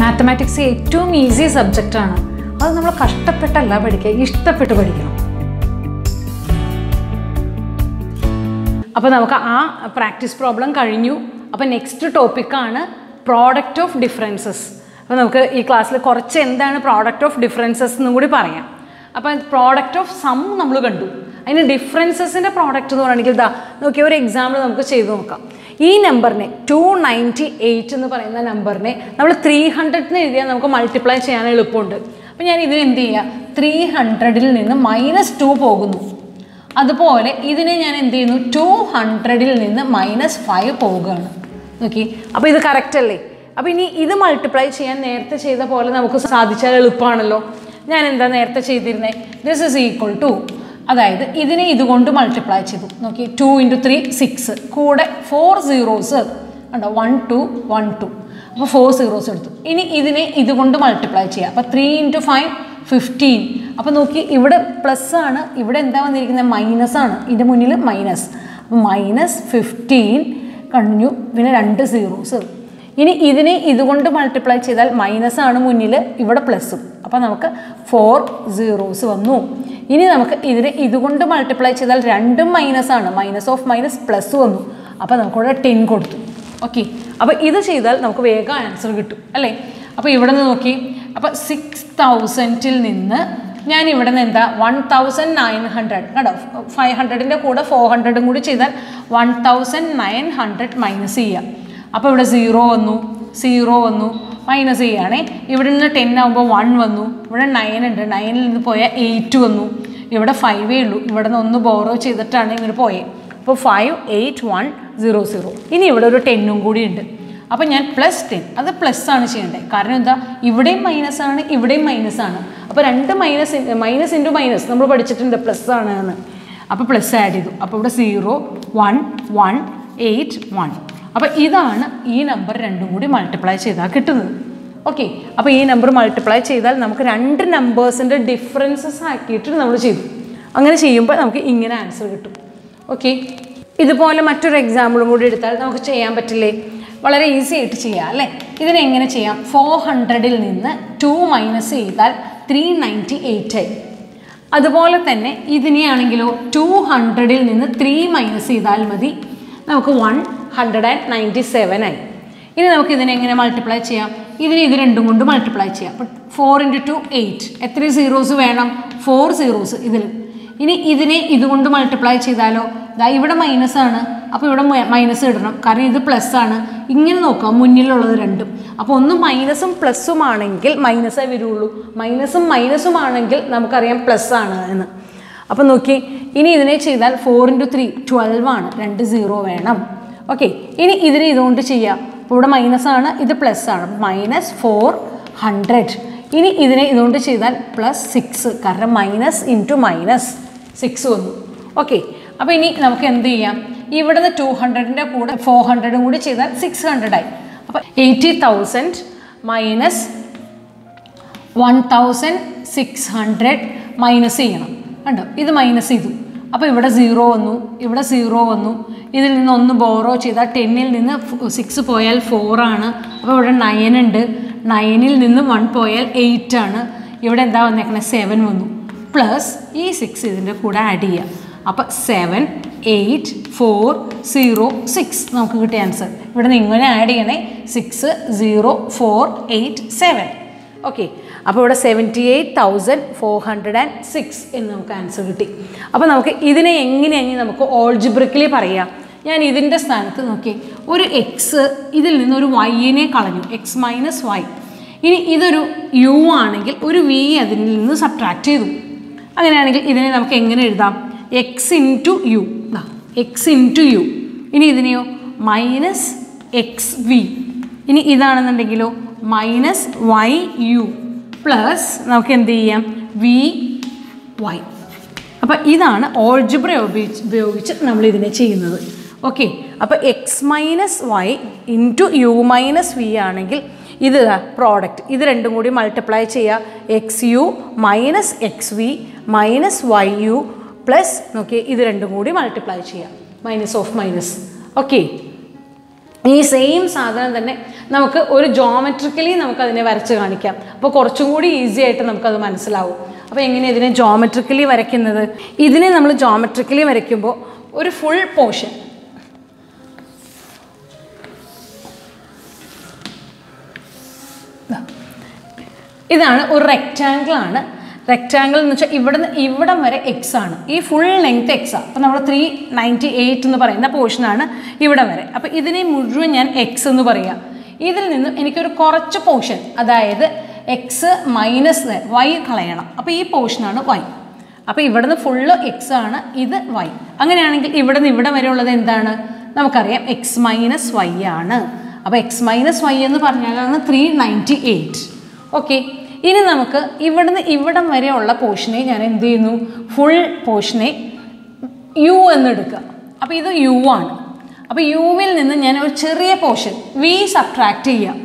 Mathematics ഏറ്റവും easy subject ആണ്. അത് നമ്മൾ കഷ്ടപ്പെട്ടല്ല പഠിക്കുക ഇഷ്ടപ്പെട്ട് പഠിക്കണം. അപ്പോൾ നമുക്ക് ആ പ്രാക്ടീസ് പ്രോബ്ലം കഴിഞ്ഞു. അപ്പോൾ നെക്സ്റ്റ് ടോപ്പിക്കാണ് പ്രോഡക്റ്റ് ഓഫ് ഡിഫറൻസസ് അപ്പോൾ നമുക്ക് ഈ ക്ലാസ്സിൽ കുറച്ച് എന്താണ് പ്രോഡക്റ്റ് ഓഫ് ഡിഫറൻസസ് എന്നും കൂടി പറയാം. അപ്പോൾ പ്രോഡക്റ്റ് ഓഫ് സം നമ്മൾ കണ്ടു. അതിന് ഡിഫറൻസസിന്റെ പ്രോഡക്റ്റ് എന്ന് പറയുകയാണെങ്കിൽ ഇതാ നോക്കിയ ഒരു എക്സാമ്പിൾ നമുക്ക് ചെയ്തു നോക്കാം. ഈ നമ്പറിനെ ടു നയന്റി എയ്റ്റ് എന്ന് പറയുന്ന നമ്പറിനെ നമ്മൾ ത്രീ ഹൺഡ്രഡിന് എഴുതിയാൽ നമുക്ക് മൾട്ടിപ്ലൈ ചെയ്യാൻ എളുപ്പമുണ്ട്. അപ്പോൾ ഞാൻ ഇതിന് എന്ത് ചെയ്യുക ത്രീ ഹൺഡ്രഡിൽ നിന്ന് മൈനസ് ടു പോകുന്നു. അതുപോലെ ഇതിനെ ഞാൻ എന്ത് ചെയ്യുന്നു? ടു ഹൺഡ്രഡിൽ നിന്ന് മൈനസ് ഫൈവ് പോവുകയാണ് നോക്കി? അപ്പോൾ ഇത് കറക്റ്റ് അല്ലേ? അപ്പോൾ ഇനി ഇത് മൾട്ടിപ്ലൈ ചെയ്യാൻ നേരത്തെ ചെയ്ത പോലെ നമുക്ക് സാധിച്ചാൽ എളുപ്പമാണല്ലോ. ഞാൻ എന്താ നേരത്തെ ചെയ്തിരുന്നത് ദിസ് ഈസ് ഈക്വൽ ടു അതായത് ഇതിനെ ഇതുകൊണ്ട് മൾട്ടിപ്ലൈ ചെയ്തു. നോക്കി ടു ഇന്റു ത്രീ സിക്സ് കൂടെ ഫോർ സീറോസ് ഉണ്ടോ വൺ ടു വൺ ടു അപ്പോൾ ഫോർ സീറോസ് എടുത്തു. ഇനി ഇതിനെ ഇതുകൊണ്ട് മൾട്ടിപ്ലൈ ചെയ്യുക അപ്പോൾ ത്രീ ഇന്റു ഫൈവ് ഫിഫ്റ്റീൻ അപ്പോൾ നോക്കി ഇവിടെ പ്ലസ് ആണ്. ഇവിടെ എന്താ വന്നിരിക്കുന്നത്? മൈനസ് ആണ്. ഇതിന്റെ മുന്നിൽ മൈനസ് അപ്പോൾ മൈനസ് ഫിഫ്റ്റീൻ കഴിഞ്ഞു പിന്നെ രണ്ട് സീറോസ് ഇനി ഇതിനെ ഇതുകൊണ്ട് മൾട്ടിപ്ലൈ ചെയ്താൽ മൈനസ് ആണ് മുന്നിൽ ഇവിടെ പ്ലസ്സും അപ്പോൾ നമുക്ക് ഫോർ സീറോസ് വന്നു. ഇനി നമുക്ക് ഇതിനെ ഇതുകൊണ്ട് മൾട്ടിപ്ലൈ ചെയ്താൽ രണ്ടും മൈനസ് ആണ്. മൈനസ് ഓഫ് മൈനസ് പ്ലസ് വന്നു. അപ്പോൾ നമുക്കിവിടെ ടെൻ കൊടുത്തു. ഓക്കെ അപ്പോൾ ഇത് ചെയ്താൽ നമുക്ക് വേഗം ആൻസർ കിട്ടും. അല്ലേ? അപ്പോൾ ഇവിടെ നിന്ന് നോക്കി. അപ്പോൾ സിക്സ് തൗസൻഡിൽ നിന്ന് ഞാൻ ഇവിടെ നിന്ന് എന്താ? വൺ തൗസൻഡ് നയൻ ഹൺഡ്രഡ് കേട്ടോ ഫൈവ് ഹൺഡ്രഡിന്റെ കൂടെ ഫോർ ഹൺഡ്രഡും കൂടി ചെയ്താൽ one thousand nine hundred minus ചെയ്യാം. അപ്പോൾ ഇവിടെ സീറോ വന്നു സീറോ വന്നു മൈനസ് ചെയ്യുകയാണേ ഇവിടെ നിന്ന് ടെൻ ആകുമ്പോൾ വൺ വന്നു. ഇവിടെ നയൻ ഉണ്ട്. നയനിൽ നിന്ന് പോയാൽ എയ്റ്റ് വന്നു. ഇവിടെ ഫൈവേ ഉള്ളൂ. ഇവിടെ നിന്ന് ഒന്ന് ബോറോ ചെയ്തിട്ടാണ് ഇങ്ങനെ പോയത് അപ്പോൾ five eight one zero zero ഇനി ഇവിടെ ഒരു ടെന്നും കൂടി ഉണ്ട്. അപ്പോൾ ഞാൻ പ്ലസ് ടെൻ അത് പ്ലസ് ആണ് ചെയ്യേണ്ടത് കാരണം എന്താ? ഇവിടെയും മൈനസ് ആണ് ഇവിടെയും മൈനസ് ആണ്. അപ്പോൾ രണ്ട് മൈനസ് മൈനസ് ഇന്റു മൈനസ് നമ്മൾ പഠിച്ചിട്ടുണ്ട് പ്ലസ് ആണ് എന്ന് അപ്പോൾ പ്ലസ് ആഡ് ചെയ്തു. അപ്പോൾ ഇവിടെ zero one one eight one അപ്പോൾ ഇതാണ് ഈ നമ്പർ രണ്ടും കൂടി മൾട്ടിപ്ലൈ ചെയ്താൽ കിട്ടുന്നത്. ഓക്കെ അപ്പോൾ ഈ നമ്പർ മൾട്ടിപ്ലൈ ചെയ്താൽ നമുക്ക് രണ്ട് നമ്പേഴ്സിന്റെ ഡിഫറൻസസ് ആക്കിയിട്ട് നമ്മൾ ചെയ്തു. അങ്ങനെ ചെയ്യുമ്പോൾ നമുക്ക് ഇങ്ങനെ ആൻസർ കിട്ടും. ഓക്കെ ഇതുപോലെ മറ്റൊരു എക്സാമ്പിളും കൂടി എടുത്താൽ നമുക്ക് ചെയ്യാൻ പറ്റില്ലേ? വളരെ ഈസി ആയിട്ട് ചെയ്യാം അല്ലേ? ഇതിനെങ്ങനെ ചെയ്യാം? ഫോർ ഹൺഡ്രഡിൽ നിന്ന് ടു മൈനസ് ചെയ്താൽ ത്രീ നയന്റി എയ്റ്റ് ആയി. അതുപോലെ തന്നെ ഇതിനെയാണെങ്കിലോ ടു ഹൺഡ്രഡിൽ നിന്ന് ത്രീ മൈനസ് ചെയ്താൽ മതി. നമുക്ക് one hundred and ninety seven ആയി. ഇനി നമുക്ക് ഇതിനെ എങ്ങനെ മൾട്ടിപ്ലൈ ചെയ്യാം? ഇതിനെ ഇത് രണ്ടും കൊണ്ട് മൾട്ടിപ്ലൈ ചെയ്യാം. അപ്പം ഫോർ ഇന്റു ടു എയ്റ്റ് എത്ര സീറോസ് വേണം? ഫോർ സീറോസ് ഇതിൽ. ഇനി ഇതിനെ ഇതുകൊണ്ട് മൾട്ടിപ്ലൈ ചെയ്താലോ? ഇതാ ഇവിടെ മൈനസ് ആണ്. അപ്പോൾ ഇവിടെ മൈനസ് ഇടണം. കാരണം ഇത് പ്ലസ് ആണ്. ഇങ്ങനെ നോക്കാം മുന്നിലുള്ളത് രണ്ടും. അപ്പോൾ ഒന്ന് മൈനസും പ്ലസ്സും ആണെങ്കിൽ മൈനസേ വരുള്ളൂ. മൈനസും മൈനസും ആണെങ്കിൽ നമുക്കറിയാം പ്ലസ് ആണ് എന്ന്. അപ്പം നോക്കി. ഇനി ഇതിനെ ചെയ്താൽ ഫോർ ഇന്റു ത്രീ ട്വൽവ് ആണ്. രണ്ട് സീറോ വേണം. ഓക്കെ ഇനി ഇതിനെ ഇതുകൊണ്ട് ചെയ്യാം. അപ്പോൾ ഇവിടെ മൈനസ് ആണ് ഇത് പ്ലസ് ആണ്. മൈനസ് ഫോർ ഹൺഡ്രഡ് ഇനി ഇതിനെ ഇതുകൊണ്ട് ചെയ്താൽ പ്ലസ് സിക്സ് കാരണം മൈനസ് ഇന്റു മൈനസ് സിക്സ് വന്നു. ഓക്കെ അപ്പോൾ ഇനി നമുക്ക് എന്ത് ചെയ്യാം? ഇവിടുന്ന് ടു ഹൺഡ്രഡിന്റെ കൂടെ ഫോർ ഹൺഡ്രഡും കൂടി ചെയ്താൽ സിക്സ് ഹൺഡ്രഡായി അപ്പോൾ eighty thousand minus one thousand six hundred minus ചെയ്യണം. കണ്ടോ? ഇത് മൈനസ് ചെയ്തു. അപ്പോൾ ഇവിടെ സീറോ വന്നു ഇവിടെ സീറോ വന്നു. ഇതിൽ നിന്ന് ഒന്ന് ബോറോ ചെയ്താൽ ടെന്നിൽ നിന്ന് സിക്സ് പോയാൽ ഫോറാണ് അപ്പോൾ ഇവിടെ നയൻ ഉണ്ട്. നയനിൽ നിന്ന് വൺ പോയാൽ എയ്റ്റ് ആണ്. ഇവിടെ എന്താ വന്നേക്കണേ? സെവൻ വന്നു. പ്ലസ് ഈ സിക്സ് ഇതിന്റെ കൂടെ ആഡ് ചെയ്യുക അപ്പോൾ seven eight four zero six നമുക്ക് കിട്ടിയ ആൻസർ ഇവിടെ നിന്ന് ഇങ്ങനെ ആഡ് ചെയ്യണേ. Six zero four eight seven okay അപ്പോൾ ഇവിടെ seventy eight thousand four hundred and six എന്ന് നമുക്ക് ആൻസർ കിട്ടി. അപ്പോൾ നമുക്ക് ഇതിനെ എങ്ങനെയാണ് നമുക്ക് ഓൾജിബ്രിക്കലി പറയാം? ഞാൻ ഇതിന്റെ സ്ഥാനത്ത് നോക്കി. ഒരു എക്സ് ഇതിൽ നിന്ന് ഒരു വൈനെ കളഞ്ഞു. എക്സ് മൈനസ് വൈ ഇനി ഇതൊരു യു ആണെങ്കിൽ ഒരു വി അതിൽ നിന്ന് സബ്ട്രാക്ട് ചെയ്തു. അങ്ങനെയാണെങ്കിൽ ഇതിനെ നമുക്ക് എങ്ങനെ എഴുതാം? X into U X into U ഇനി ഇതിനെയോ? മൈനസ് എക്സ് വി ഇനി ഇതാണെന്നുണ്ടെങ്കിലോ? മൈനസ് വൈ യു പ്ലസ് നമുക്ക് എന്ത് ചെയ്യാം വി വൈ അപ്പോൾ ഇതാണ് ഓൾജിബ്ര ഉപയോഗിച്ച് ഉപയോഗിച്ച് നമ്മൾ ഇതിനെ ചെയ്യുന്നത്. ഓക്കെ അപ്പോൾ X minus Y into U minus V ആണെങ്കിൽ ഇത് പ്രോഡക്റ്റ് ഇത് രണ്ടും കൂടി മൾട്ടിപ്ലൈ ചെയ്യുക X U minus X V minus Y U plus നോക്കി ഇത് രണ്ടും കൂടി മൾട്ടിപ്ലൈ ചെയ്യുക മൈനസ് ഓഫ് മൈനസ് ഓക്കെ ഈ സെയിം സാധനം തന്നെ നമുക്ക് ഒരു ജോമെട്രിക്കലി നമുക്ക് അതിനെ വരച്ച് കാണിക്കാം. അപ്പോൾ കുറച്ചും കൂടി ഈസി ആയിട്ട് നമുക്കത് മനസ്സിലാവും. അപ്പോൾ എങ്ങനെ ഇതിനെ ജോമെട്രിക്കലി വരയ്ക്കുന്നത്? ഇതിനെ നമ്മൾ ജോമെട്രിക്കലി വരയ്ക്കുമ്പോൾ ഒരു ഫുൾ പോർഷൻ ഇതാണ് ഒരു റെക്റ്റാങ്കിൾ ആണ്. റെക്റ്റാങ്കിൾ എന്ന് വെച്ചാൽ ഇവിടെ നിന്ന് ഇവിടം വരെ എക്സ് ആണ്. ഈ ഫുൾ ലെങ്ത് എക്സ് ആണ് അപ്പോൾ നമ്മൾ ത്രീ നയന്റി എയ്റ്റ് എന്ന് പറയുന്ന പോർഷനാണ് ഇവിടെ വരെ. അപ്പോൾ ഇതിനെ മുഴുവൻ ഞാൻ എക്സ് എന്ന് പറയാം. ഇതിൽ നിന്നും എനിക്കൊരു കുറച്ച് പോർഷൻ അതായത് എക്സ് മൈനസ് വൈ കളയണം. അപ്പോൾ ഈ പോർഷനാണ് വൈ അപ്പോൾ ഇവിടുന്ന് ഫുള്ള് എക്സ് ആണ് ഇത് വൈ അങ്ങനെയാണെങ്കിൽ ഇവിടെ നിന്ന് ഇവിടെ വരെ ഉള്ളത് എന്താണ്? നമുക്കറിയാം എക്സ് മൈനസ് വൈ ആണ്. അപ്പോൾ എക്സ് മൈനസ് വൈ എന്ന് പറഞ്ഞാലാണ് ത്രീ നയന്റി എയ്റ്റ് ഓക്കെ ഇനി നമുക്ക് ഇവിടുന്ന് ഇവിടം ഉള്ള പോർഷനെ ഞാൻ എന്ത് ചെയ്യുന്നു? ഫുൾ പോർഷനെ യു എന്നെടുക്കുക അപ്പോൾ ഇത് യു ആണ്. അപ്പോൾ യുവിൽ നിന്ന് ഞാൻ ഒരു ചെറിയ പോർഷൻ വി സബ്ട്രാക്റ്റ് ചെയ്യാം.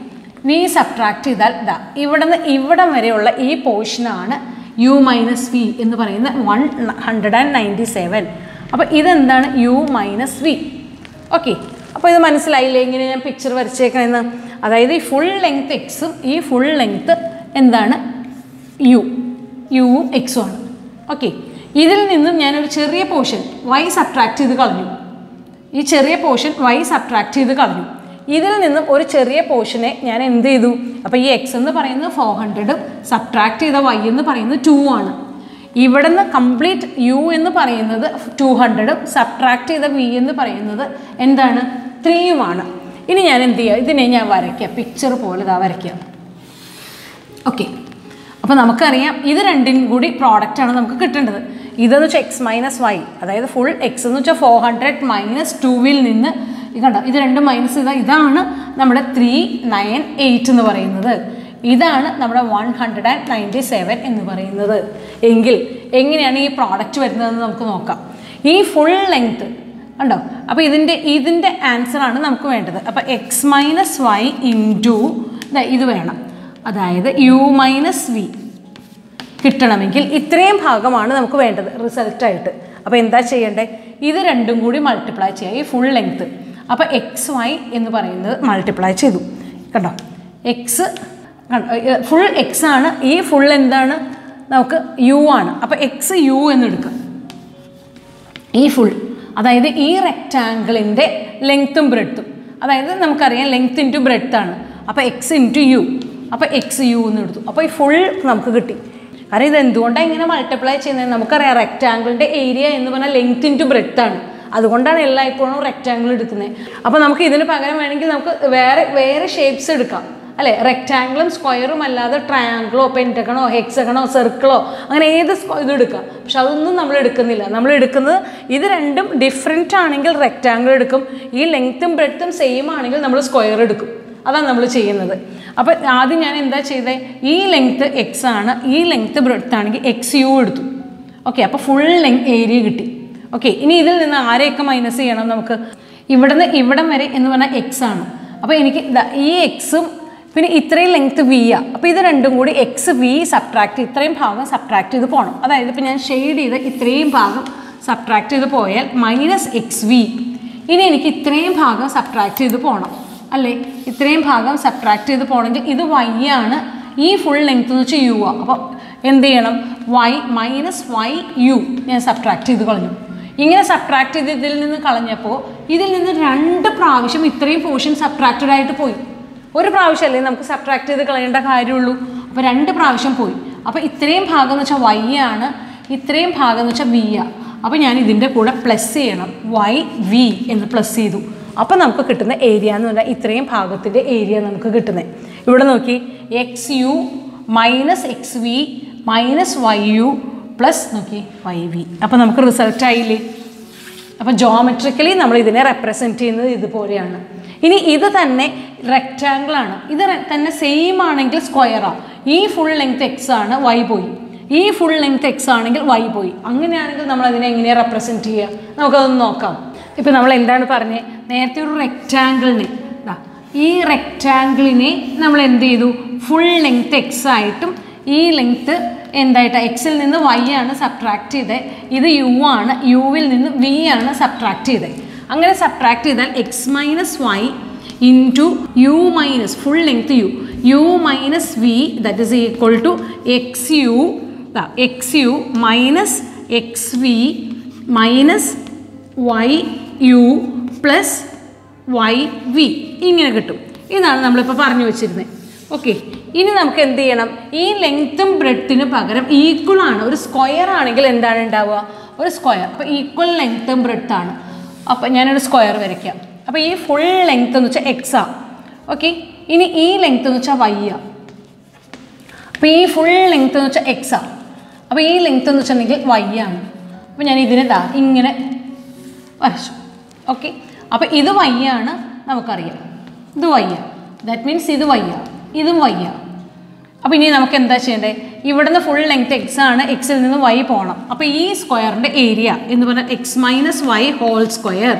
വി സബ്ട്രാക്ട് ചെയ്താൽ ഇതാ നിന്ന് ഇവിടം വരെയുള്ള ഈ പോർഷനാണ് യു മൈനസ് വി എന്ന് പറയുന്ന one hundred and ninety seven അപ്പോൾ ഇതെന്താണ് യു മൈനസ് വി ഓക്കെ അപ്പോൾ ഇത് മനസ്സിലായില്ലേ? ഇങ്ങനെ ഞാൻ പിക്ചർ വരച്ചേക്കണെന്ന്. അതായത് ഈ ഫുൾ ലെങ്ത് എക്സും ഈ ഫുൾ ലെങ്ത്ത് എന്താണ്? യു യുവും എക്സും ആണ്. ഓക്കെ ഇതിൽ നിന്നും ഞാനൊരു ചെറിയ പോർഷൻ വൈ സബ്ട്രാക്ട് ചെയ്ത് കളഞ്ഞു. ഈ ചെറിയ പോർഷൻ വൈ സബ്ട്രാക്ട് ചെയ്ത് കളഞ്ഞു. ഇതിൽ നിന്നും ഒരു ചെറിയ പോർഷനെ ഞാൻ എന്ത് ചെയ്തു? അപ്പോൾ ഈ എക്സ് എന്ന് പറയുന്നത് ഫോർ ഹൺഡ്രഡും സബ്ട്രാക്ട് ചെയ്ത വൈ എന്ന് പറയുന്നത് ടു ആണ്. ഇവിടെ നിന്ന് കംപ്ലീറ്റ് യു എന്ന് പറയുന്നത് ടു ഹൺഡ്രഡും സബ്ട്രാക്ട് ചെയ്ത വി എന്ന് പറയുന്നത് എന്താണ്? ത്രീയുമാണ് ഇനി ഞാൻ എന്ത് ചെയ്യുക ഇതിനെ ഞാൻ വരയ്ക്കുക പിക്ചർ പോലെ ഇതാ വരയ്ക്കാം. ഓക്കെ അപ്പോൾ നമുക്കറിയാം ഇത് രണ്ടിനും കൂടി പ്രോഡക്റ്റാണ് നമുക്ക് കിട്ടേണ്ടത്. ഇതെന്ന് വെച്ചാൽ എക്സ് മൈനസ് വൈ അതായത് ഫുൾ എക്സ് എന്ന് വെച്ചാൽ ഫോർ ഹൺഡ്രഡ് മൈനസ് ടുവിൽ നിന്ന് കണ്ടോ? ഇത് രണ്ട് മൈനസ് ചെയ്താൽ ഇതാണ് നമ്മുടെ ത്രീ നയൻ എയ്റ്റ് എന്ന് പറയുന്നത്. ഇതാണ് നമ്മുടെ one hundred and ninety seven എന്ന് പറയുന്നത്. എങ്കിൽ എങ്ങനെയാണ് ഈ പ്രോഡക്റ്റ് വരുന്നതെന്ന് നമുക്ക് നോക്കാം. ഈ ഫുൾ ലെങ്ത്ത് ഉണ്ടോ അപ്പോൾ ഇതിന്റെ ഇതിന്റെ ആൻസറാണ് നമുക്ക് വേണ്ടത്. അപ്പോൾ എക്സ് മൈനസ് വൈ ഇന്റു ഇത് വേണം. അതായത് യു മൈനസ് വി കിട്ടണമെങ്കിൽ ഇത്രയും ഭാഗമാണ് നമുക്ക് വേണ്ടത് റിസൾട്ടായിട്ട് അപ്പോൾ എന്താ ചെയ്യേണ്ടത് ഇത് രണ്ടും കൂടി മൾട്ടിപ്ലൈ ചെയ്യുക ഈ ഫുൾ ലെങ്ത്ത് അപ്പോൾ എക്സ് വൈ എന്ന് പറയുന്നത് മൾട്ടിപ്ലൈ ചെയ്തു. കണ്ടോ? എക്സ് ഫുൾ എക്സ് ആണ്. ഈ ഫുൾ എന്താണ്? നമുക്ക് യു ആണ്. അപ്പോൾ എക്സ് യു എന്നെടുക്കാം ഈ ഫുൾ അതായത് ഈ റെക്റ്റാങ്കിളിന്റെ ലെങ്ത്തും ബ്രെഡ്ത്തും അതായത് നമുക്കറിയാം ലെങ്ത് ഇന്റു ബ്രെഡ്ത്താണ് അപ്പോൾ എക്സ് ഇന്റു യു അപ്പോൾ എക്സ് യു എന്ന് എടുത്തു. അപ്പോൾ ഈ ഫുൾ നമുക്ക് കിട്ടി. കാരണം ഇത് എന്തുകൊണ്ടാണ് ഇങ്ങനെ മൾട്ടിപ്ലൈ ചെയ്യുന്നത്? നമുക്കറിയാം റെക്റ്റാങ്കിളിന്റെ ഏരിയ എന്ന് പറഞ്ഞാൽ ലെങ്ത് ഇന്റു ബ്രെഡ് ആണ്. അതുകൊണ്ടാണ് എല്ലായ്പ്പോഴും റെക്റ്റാങ്കിൾ എടുക്കുന്നത് അപ്പോൾ നമുക്ക് ഇതിന് പകരം വേണമെങ്കിൽ നമുക്ക് വേറെ വേറെ ഷേപ്സ് എടുക്കാം. അല്ലേ? റെക്റ്റാങ്കിളും സ്ക്വയറും അല്ലാതെ ട്രയാങ്കിളോ പെന്റഗണോ ഹെക്സഗണോ സർക്കിളോ അങ്ങനെ ഏത് ഇത് എടുക്കാം. പക്ഷെ അതൊന്നും നമ്മൾ എടുക്കുന്നില്ല. നമ്മൾ എടുക്കുന്നത് ഇത് രണ്ടും ഡിഫറെന്റ് ആണെങ്കിൽ റെക്റ്റാങ്കിൾ എടുക്കും. ഈ ലെങ്ത്തും ബ്രെഡ്ത്തും സെയിം ആണെങ്കിൽ നമ്മൾ സ്ക്വയർ എടുക്കും. അതാണ് നമ്മൾ ചെയ്യുന്നത്. അപ്പോൾ ആദ്യം ഞാൻ എന്താ ചെയ്തത് ഈ ലെങ്ത്ത് എക്സ് ആണ് ഈ ലെങ്ത്ത് ബ്രെഡ്ത്ത് ആണെങ്കിൽ എക്സ് യു എടുത്തു. ഓക്കെ അപ്പോൾ ഫുൾ ലെങ് ഏരിയ കിട്ടി. ഓക്കെ ഇനി ഇതിൽ നിന്ന് ആരെയൊക്കെ മൈനസ് ചെയ്യണം നമുക്ക്? ഇവിടുന്ന് ഇവിടം വരെ എന്ന് പറഞ്ഞാൽ എക്സ് ആണ്. അപ്പോൾ എനിക്ക് ഈ എക്സും പിന്നെ ഇത്രയും ലെങ്ത്ത് വി ആ. അപ്പോൾ ഇത് രണ്ടും കൂടി എക്സ് വി സബ്ട്രാക്ട് ഇത്രയും ഭാഗം സബ്ട്രാക്ട് ചെയ്ത് പോകണം അതായത് ഇപ്പോൾ ഞാൻ ഷെയ്ഡ് ചെയ്ത് ഇത്രയും ഭാഗം സബ്ട്രാക്ട് ചെയ്ത് പോയാൽ മൈനസ് എക്സ് വി ഇനി എനിക്ക് ഇത്രയും ഭാഗം സബ്ട്രാക്ട് ചെയ്ത് പോകണം അല്ലേ? ഇത്രയും ഭാഗം സബ്ട്രാക്ട് ചെയ്ത് പോകണമെങ്കിൽ ഇത് വൈ ആണ്. ഈ ഫുൾ ലെങ്ത് എന്ന് വെച്ചാൽ യു ആ. അപ്പോൾ എന്ത് ചെയ്യണം? വൈ മൈനസ് വൈ യു ഞാൻ സബ്ട്രാക്ട് ചെയ്ത് കളഞ്ഞു. ഇങ്ങനെ സബ്ട്രാക്ട് ചെയ്ത് ഇതിൽ നിന്ന് കളഞ്ഞപ്പോൾ ഇതിൽ നിന്ന് രണ്ട് പ്രാവശ്യം ഇത്രയും പോർഷൻ സബ്ട്രാക്റ്റഡ് ആയിട്ട് പോയി. ഒരു പ്രാവശ്യമല്ലേ നമുക്ക് സബ്ട്രാക്ട് ചെയ്ത് കളയേണ്ട കാര്യമുള്ളൂ? അപ്പോൾ രണ്ട് പ്രാവശ്യം പോയി. അപ്പോൾ ഇത്രയും ഭാഗം എന്ന് വെച്ചാൽ വൈ ആണ്. ഇത്രയും ഭാഗം എന്ന് വെച്ചാൽ വി ആ. അപ്പോൾ ഞാൻ ഇതിന്റെ കൂടെ പ്ലസ് ചെയ്യണം. വൈ വി എന്ന് പ്ലസ് ചെയ്തു. അപ്പോൾ നമുക്ക് കിട്ടുന്ന ഏരിയ എന്ന് പറഞ്ഞാൽ ഇത്രയും ഭാഗത്തിന്റെ ഏരിയ നമുക്ക് കിട്ടുന്നത് ഇവിടെ നോക്കി X U minus X V minus Y U plus നോക്കി വൈ വി അപ്പോൾ നമുക്ക് റിസൾട്ട് ആയില്ലേ? അപ്പോൾ ജോമെട്രിക്കലി നമ്മൾ ഇതിനെ റെപ്രസെന്റ് ചെയ്യുന്നത് ഇതുപോലെയാണ്. ഇനി ഇത് തന്നെ റെക്റ്റാങ്കിൾ ആണ്. ഇത് തന്നെ സെയിം ആണെങ്കിൽ സ്ക്വയറാണ് ഈ ഫുൾ ലെങ്ത് എക്സ് ആണ് വൈ പോയി. ഈ ഫുൾ ലെങ്ത് എക്സ് ആണെങ്കിൽ വൈ പോയി. അങ്ങനെയാണെങ്കിൽ നമ്മൾ അതിനെ എങ്ങനെയാണ് റെപ്രസെന്റ് ചെയ്യുക നമുക്കതൊന്ന് നോക്കാം. ഇപ്പം നമ്മൾ എന്താണ് പറഞ്ഞത് നേരത്തെ ഒരു റെക്റ്റാങ്കിളിനെ ഈ റെക്റ്റാങ്കിളിനെ നമ്മൾ എന്ത് ചെയ്തു? ഫുൾ ലെങ്ത് എക്സ് ആയിട്ടും ഈ ലെങ്ത്ത് എന്തായിട്ട്? എക്സിൽ നിന്ന് വൈ ആണ് സബ്ട്രാക്ട് ചെയ്തത് ഇത് യു ആണ് യുവിൽ നിന്ന് വി ആണ് സബ്ട്രാക്ട് ചെയ്തത് അങ്ങനെ സബ്ട്രാക്ട് ചെയ്താൽ X minus Y into U minus full length U U minus V that is equal to X U X U minus X V minus Y U plus Y V ഇങ്ങനെ കിട്ടും. ഇതാണ് നമ്മളിപ്പോൾ പറഞ്ഞു വെച്ചിരുന്നത് okay ഇനി നമുക്ക് എന്ത് ചെയ്യണം? ഈ ലെങ്ത്തും ബ്രെഡ്ത്തിന് പകരം ഈക്വൽ ആണ്. ഒരു സ്ക്വയർ ആണെങ്കിൽ എന്താണ് ഉണ്ടാവുക? ഒരു സ്ക്വയർ അപ്പോൾ ഈക്വൽ ലെങ്ത്തും ബ്രെഡ്ത്ത് ആണ്. അപ്പോൾ ഞാനൊരു സ്ക്വയർ വരയ്ക്കാം. അപ്പോൾ ഈ ഫുൾ ലെങ്ത്ത് എന്ന് വെച്ചാൽ എക്സ് ഓക്കെ ഇനി ഈ ലെങ്ത്ത് എന്ന് വെച്ചാൽ വൈ ആ. അപ്പോൾ ഈ ഫുൾ ലെങ്ത്ത് എന്ന് വെച്ചാൽ എക്സ് അപ്പോൾ ഈ ലെങ്ത്ത് എന്ന് വെച്ചിട്ടുണ്ടെങ്കിൽ ആണ്. അപ്പോൾ ഞാൻ ഇതിനെ ഇതാ ഇങ്ങനെ വരച്ചു. ഓക്കെ അപ്പോൾ ഇത് വയ്യാണ് നമുക്കറിയാം. ഇത് വയ്യ ദാറ്റ് മീൻസ് ഇത് വയ്യ ഇതും വയ്യ അപ്പോൾ ഇനി നമുക്ക് എന്താ ചെയ്യേണ്ടത് ഇവിടുന്ന് ഫുൾ ലെങ്ത് എക്സ് ആണ് എക്സിൽ നിന്ന് വൈ പോകണം അപ്പോൾ ഈ സ്ക്വയറിന്റെ ഏരിയ എന്ന് പറഞ്ഞാൽ X minus Y whole square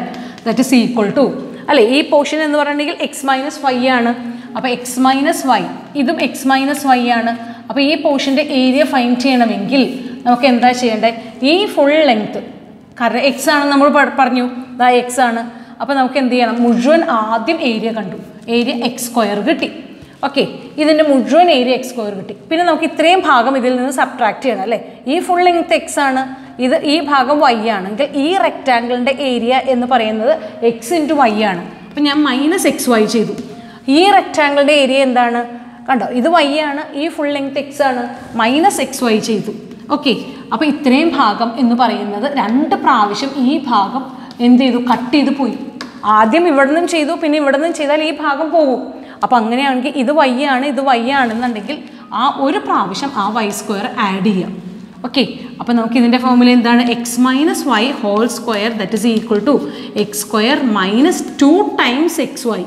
that is equal to അല്ലേ? ഈ പോർഷൻ എന്ന് പറഞ്ഞിട്ടുണ്ടെങ്കിൽ എക്സ് മൈനസ് വൈ ആണ്. അപ്പോൾ എക്സ് മൈനസ് വൈ ഇതും എക്സ് മൈനസ് വൈ ആണ്. അപ്പോൾ ഈ പോർഷന്റെ ഏരിയ ഫൈൻഡ് ചെയ്യണമെങ്കിൽ നമുക്ക് എന്താ ചെയ്യേണ്ടത് ഈ ഫുൾ ലെങ്ത് കാരണം എക്സ് ആണ് നമ്മൾ പറഞ്ഞു. ദാ എക്സ് ആണ്. അപ്പോൾ നമുക്ക് എന്ത് ചെയ്യണം? മുഴുവൻ ആദ്യം ഏരിയ കണ്ടു. ഏരിയ എക്സ് സ്ക്വയർ കിട്ടി. ഓക്കെ ഇതിന്റെ മുഴുവൻ ഏരിയ എക്സ് സ്ക്വയർ കിട്ടി. പിന്നെ നമുക്ക് ഇത്രയും ഭാഗം ഇതിൽ നിന്ന് സബ്ട്രാക്ട് ചെയ്യണം അല്ലേ? ഈ ഫുൾ ലെങ്ത് എക്സ് ആണ്. ഇത് ഈ ഭാഗം വൈ ആണെങ്കിൽ ഈ റെക്റ്റാങ്കിളിന്റെ ഏരിയ എന്ന് പറയുന്നത് എക്സ് ഇന്റു വൈ ആണ്. അപ്പം ഞാൻ മൈനസ് എക്സ് വൈ ചെയ്തു. ഈ റെക്റ്റാങ്കിളിന്റെ ഏരിയ എന്താണ്? കണ്ടോ? ഇത് വൈ ആണ്. ഈ ഫുൾ ലെങ്ത് എക്സ് ആണ്. മൈനസ് എക്സ് വൈ ചെയ്തു. ഓക്കെ അപ്പോൾ ഇത്രയും ഭാഗം എന്ന് പറയുന്നത് രണ്ട് പ്രാവശ്യം ഈ ഭാഗം എന്ത് ചെയ്തു? കട്ട് ചെയ്ത് പോയി. ആദ്യം ഇവിടെ നിന്നും ചെയ്തു പിന്നെ ഇവിടെ നിന്നും ചെയ്താൽ ഈ ഭാഗം പോകും. അപ്പോൾ അങ്ങനെയാണെങ്കിൽ ഇത് വൈ ആണ് ഇത് വൈ ആണെന്നുണ്ടെങ്കിൽ ആ ഒരു പ്രാവശ്യം ആ വൈ സ്ക്വയർ ആഡ് ചെയ്യാം. ഓക്കെ അപ്പോൾ നമുക്ക് ഇതിന്റെ ഫോർമുല എന്താണ്? X minus Y whole square that is equal to X square minus two times X Y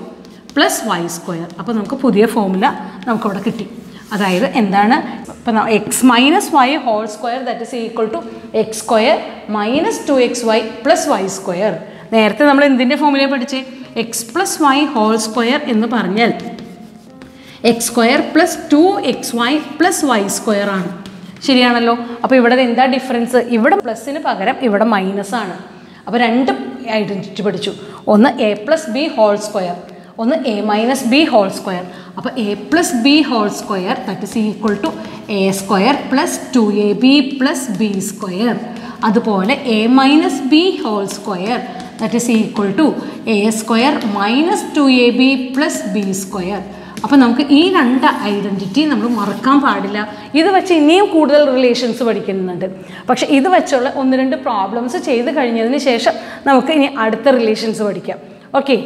plus Y square അപ്പോൾ നമുക്ക് പുതിയ ഫോമുല നമുക്കവിടെ കിട്ടി. അതായത് എന്താണ്? ഇപ്പം X minus Y whole square that is equal to X square minus two X Y plus Y square നേരത്തെ നമ്മൾ എന്തിന്റെ ഫോർമുല പഠിച്ച്? X plus Y whole square എന്ന് പറഞ്ഞാൽ X square plus two X Y plus Y square ആണ്. ശരിയാണല്ലോ? അപ്പോൾ ഇവിടെ എന്താ ഡിഫറൻസ് ഇവിടെ പ്ലസ്സിന് പകരം ഇവിടെ മൈനസ് ആണ്. അപ്പോൾ രണ്ട് ഐഡന്റിറ്റി പഠിച്ചു. ഒന്ന് A plus B whole square ഒന്ന് A minus B whole square അപ്പോൾ A plus B whole square that is equal to A square plus two A B plus B square അതുപോലെ A minus B whole square that is equal to A square minus two A B plus B square അപ്പോൾ നമുക്ക് ഈ രണ്ട് identity നമ്മൾ മറക്കാൻ പാടില്ല. ഇത് വെച്ച് ഇനിയും കൂടുതൽ റിലേഷൻസ് പഠിക്കുന്നുണ്ട്. പക്ഷേ ഇത് വെച്ചുള്ള ഒന്ന് രണ്ട് പ്രോബ്ലംസ് ചെയ്ത് കഴിഞ്ഞതിന് ശേഷം നമുക്ക് ഇനി അടുത്ത റിലേഷൻസ് പഠിക്കാം. ഓക്കെ